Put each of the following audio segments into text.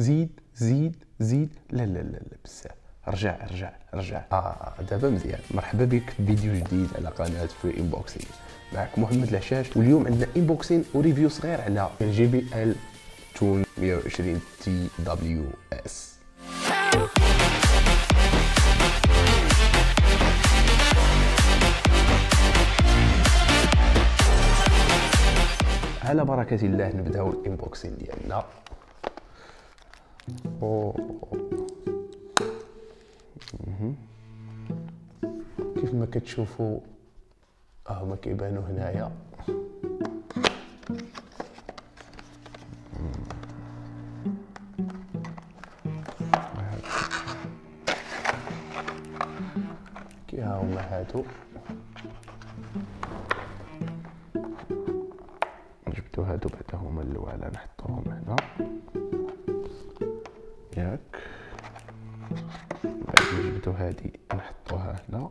زيد زيد زيد. لا لا لا لا بزاف رجع رجع رجع. آه دابا مزيان. مرحبا بك في فيديو جديد على قناة Free Unboxing معك محمد العشاش. واليوم عندنا unboxing و review صغير على جي بي ال تون 120 تي دبليو اس على بركة الله نبداو الانبوكسين ديالنا. كيف ما كتشوفوا هما كيبانوا هنايا. كي ها هما هادو جبتو هادو بعدا هما الاولى نحطوهم هنا. ياك بعد جبتو هادي نحطوها هنا.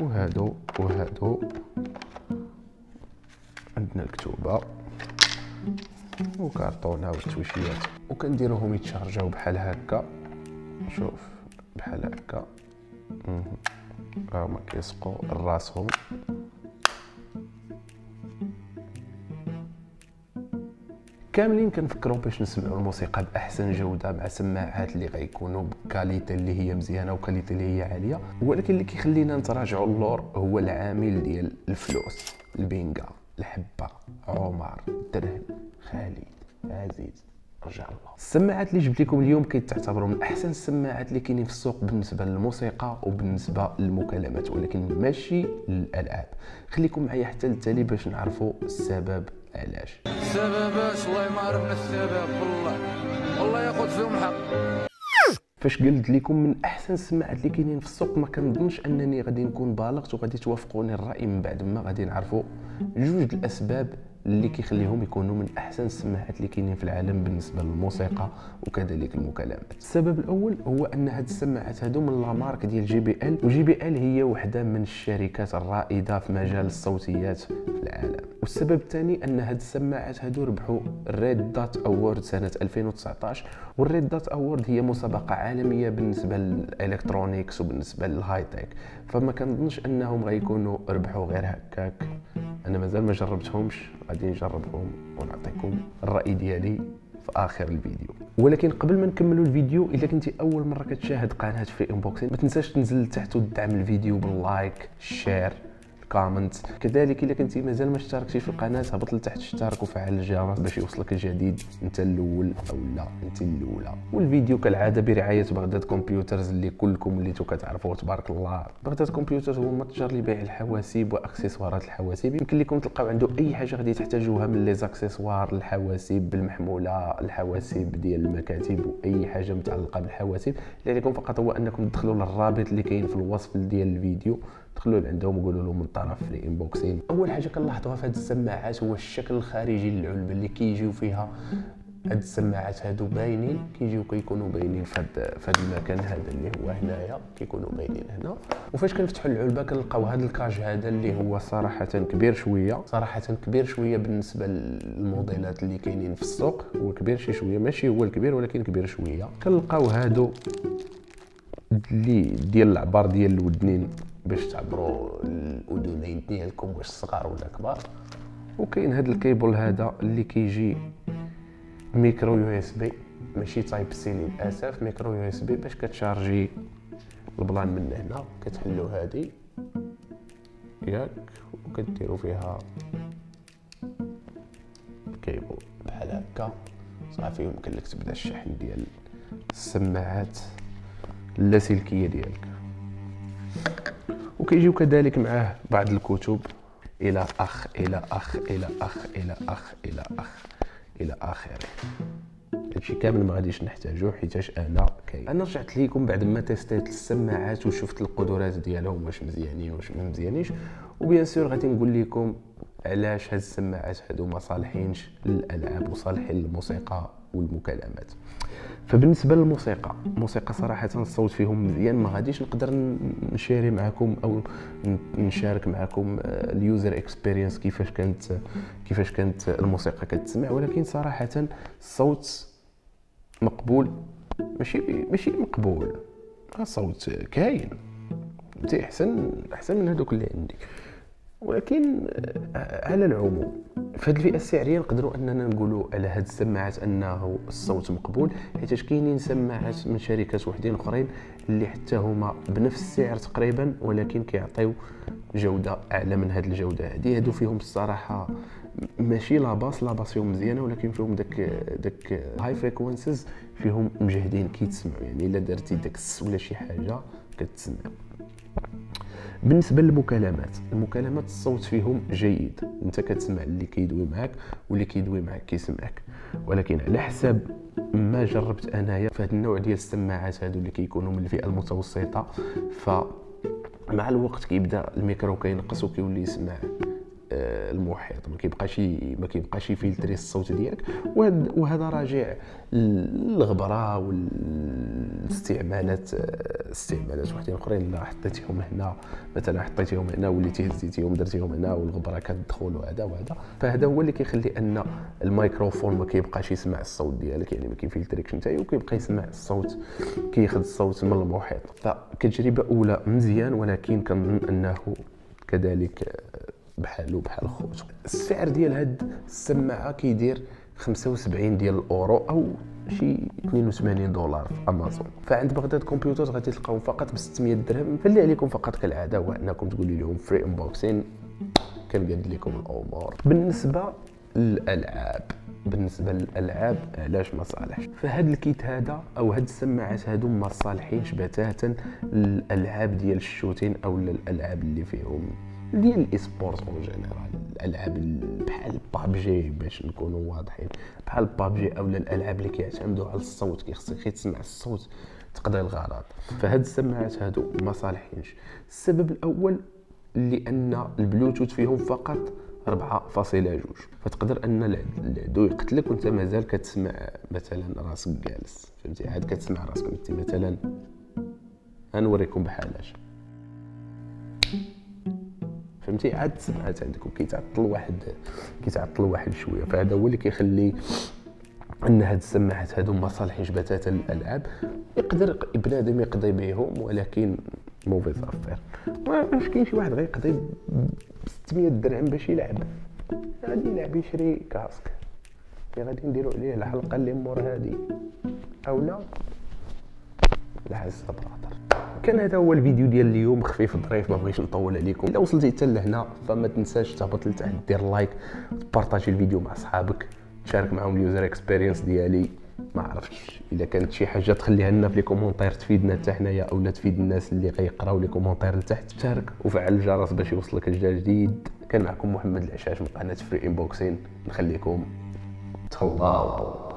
وهادو وهادو. عندنا الكتوبة. وكارطونة والتوشيات. وكنديروهم يتشارجاو بحال هكا. شوف بحال هكا. هما كيسقو راسهم. كاملين كنفكروا باش نسمعوا الموسيقى بأحسن جودة مع سماعات اللي غيكونوا بكاليتي اللي هي مزيانة وكاليتي اللي هي عالية. ولكن اللي كيخلينا نتراجعوا اللور هو العامل ديال الفلوس البينغا الحبة عمر درهم خالد عزيز. رجع الله السماعات اللي جبت لكم اليوم كيتعتبروا من أحسن السماعات اللي كاينين في السوق بالنسبة للموسيقى وبالنسبة للمكالمات ولكن ماشي للألعاب. خليكم معايا حتى للتالي باش نعرفوا السبب علاش. السبب اش والله ما عرفنا السبب والله والله ياخذ فيهم حق فاش قلت لكم من أحسن السماعات اللي كاينين في السوق ما كنظنش أنني غادي نكون بالغت وغادي توافقوني الرأي من بعد ما غادي نعرفوا جوج الأسباب اللي كيخليهم يكونوا من أحسن السماعات اللي كاينين في العالم بالنسبة للموسيقى وكذلك المكالمات. السبب الأول هو أن هاد السماعات هادو من la marque ديال JBL و JBL هي وحدة من الشركات الرائدة في مجال الصوتيات في العالم. والسبب الثاني أن هاد السماعات هادو ربحوا ال Red Dot Award سنة 2019 وال Red Dot Award هي مسابقة عالمية بالنسبة لل electronics وبالنسبة لل high tech فما كنظنش أنهم غيكونوا ربحوا غير هكاك. أنا مازال ما جربتهمش غادي نجربهم ونعطيكم الرأي ديالي في آخر الفيديو. ولكن قبل ما نكملوا الفيديو إذا كنتي أول مرة كتشاهد قناة Free Unboxing ما تنساش تنزل لتحت وتدعم الفيديو بال like ال share comment كذلك إلا كنتي مازال ما اشتركتيش في القناة هبط لتحت اشترك وفعل الجرس باش يوصلك الجديد أنت الأول أو لا أنت الأولى. والفيديو كالعادة برعاية بغداد Computers اللي كلكم وليتو كتعرفوا تبارك الله. بغداد Computers هو متجر لبيع الحواسيب وأكسسوارات الحواسيب. يمكن لكم تلقاو عنده أي حاجة غادي تحتاجوها من les accessoires الحواسيب بالمحمولة الحواسيب ديال المكاتب وأي حاجة متعلقة بالحواسيب. اللي عليكم فقط هو أنكم تدخلوا للرابط اللي كاين في الوصف ديال الفيديو. دخلوا لعندهم وقولوا لهم من طرف ال unboxing أول حاجة كنلاحظوها في هذه السماعات هو الشكل الخارجي للعلبه اللي كيجيو فيها. هاد السماعات هادو باينين كيجيو كيكونوا باينين في هاد في هاد المكان هذا اللي هو هنايا. كيكونوا باينين هنا. وفاش كنفتحوا العلبه كنلقاو هاد ال case هذا اللي هو صراحة كبير شوية. صراحة كبير شوية بالنسبة للموديلات اللي كاينين في السوق. هو كبير شي شوية. ماشي هو الكبير ولكن كبير شوية. كنلقاو هادو اللي ديال العبار ديال الودنين. باش تعبروا الأذنين ديالكم واش صغار ولا كبار. وكاين هذا الكيبل هذا اللي كيجي micro USB ماشي Type-C للأسف micro USB باش كتشارجي البلان من هنا كتحلو هادي ياك وكديروا فيها الكيبل بحال هكا. صافي يمكن لك تبدا الشحن ديال السماعات اللاسلكية ديالك. وكيجيو كذلك معاه بعض الكتب. إلى أخ إلى أخ إلى أخ إلى أخ إلى أخ إلى آخره. هادشي كامل ما غاديش نحتاجو حيتاش أنا كاين. أنا رجعت ليكم بعد ما تيستيت السماعات وشفت القدرات ديالهم واش مزيانين واش ما مزيانينش. و bien sûr غادي نقول لكم علاش هاد السماعات هادو ما صالحينش للألعاب وصالحين للموسيقى. والمكالمات. فبالنسبة للموسيقى الموسيقى صراحة الصوت فيهم مزيان ما غاديش نقدر نشاري معكم أو نشارك معكم ال user experience كيفاش كانت كيفاش كانت الموسيقى كتسمع. ولكن صراحة الصوت مقبول. ماشي ماشي مقبول. صوت كاين. أحسن أحسن من هذوك اللي عندي ولكن آه، على العموم في هذه الفئة السعرية نقدروا أننا نقولوا على هذه السماعات أنه الصوت مقبول حيت كاينين سماعات من شركات وحدين أخرين اللي حتى هما بنفس السعر تقريبا ولكن كيعطيو جودة أعلى من هذه الجودة هذه هادو فيهم الصراحة ماشي لاباس لاباس فيهم مزيانة ولكن فيهم داك داك high frequencies فيهم مجهدين كيتسمعوا. يعني إلا درتي داك ولا شي حاجة كتسمع. بالنسبة للمكالمات المكالمات الصوت فيهم جيد. أنت كتسمع اللي كيدوي معك واللي كيدوي معك كيسمعك. ولكن على حساب ما جربت أنايا هذا النوع ديال السماعات هادو اللي كيكونوا من الفئة المتوسطة ف مع الوقت كيبدا الميكرو كينقص وكيولي يسمع آه، المحيط. ما كيبقاش ما كيبقاش يفلتري الصوت ديالك. وهذا راجع للغبرة والاستعمالات آه، استعمالات وحدين أخرين. لا حطيتيهم هنا مثلا حطيتيهم هنا وليتي هزيتيهم درتيهم هنا والغبرة كتدخل وهذا وهذا. فهذا هو اللي كيخلي أن الميكروفون ما كيبقاش يسمع الصوت ديالك. يعني ما كيفلتريكش نتايا وكيبقى يسمع الصوت كياخذ الصوت من المحيط. فكتجربة أولى مزيان ولكن كنظن أنه كذلك آه، بحالو بحال خوتو السعر ديال هاد السماعة كيدير 75 ديال الأورو أو شي 82 دولار في أمازون. فعند بغداد كمبيوتر غادي تلقاو فقط ب 600 درهم. فاللي عليكم فقط كالعادة هو أنكم تقولوا لهم Free Unboxing كنقاد لكم الأمور بالنسبة للألعاب بالنسبة للألعاب علاش ما صالحش؟ فهاد ال kit هذا أو هاد السماعات هادو ما صالحينش بتاتا للألعاب ديال ال shooting أو الالعاب اللي فيهم ديال ال e-sport en général الألعاب بحال بابجي باش نكونوا واضحين. بحال بابجي أو الألعاب اللي كيعتمدوا على الصوت كيخصك غير تسمع الصوت تقضي الغرض. فهاد السماعات هادو ما صالحينش. السبب الأول لأن البلوتوث فيهم فقط 4.2 فتقدر أن العدو يقتلك وأنت مازال كتسمع مثلا راسك جالس. فهمتي؟ عاد كتسمع راسك. مثلا غنوريكم بحالاش فهمتي؟ عاد سمعات عندك وكيتعطل واحد كيتعطل واحد شوية. فهذا هو اللي كيخلي إن هاد السماعات هادو ما صالحينش بتاتا للالعاب يقدر بنادم يقضي بهم ولكن mauvaise affaire واش كاين شي واحد غيقضي ب 600 درهم باش يلعب. غادي يلعب يشري casque. غادي نديرو عليه الحلقة اللي مور هادي. أو لا. العز brother كان هذا هو الفيديو ديال اليوم. خفيف ظريف ما بغيتش نطول عليكم. إلا وصلتي حتى لهنا فما تنساش تهبط لتحت دير like تبارطاجي الفيديو مع صحابك تشارك معهم ال user experience ديالي. ما عرفتش إلا كانت شي حاجة تخليها لنا في les commentaires تفيدنا حتى حنايا اولا تفيد الناس اللي غيقراو les commentaires لتحت. شارك وفعل الجرس باش يوصلك الجديد جديد. كان معكم محمد العشاش من قناة Free Unboxing نخليكم تهلاو.